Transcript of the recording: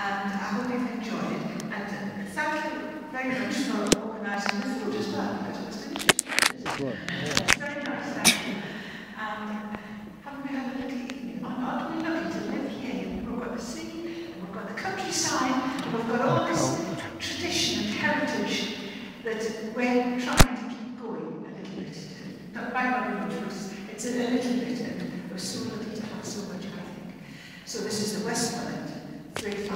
and I hope you've enjoyed. And thank you very much for organising the food as well, because it was. It's very nice, thank you. Um, and haven't we had a evening? Oh, aren't we to live here? We've got the sea, we've got the countryside, we've got all this tradition and heritage that we're trying to keep going a little bit. Not by very much, because it's a little bit, and we're so lucky to have so much, I think. So this is the West Westmoreland, 这是啥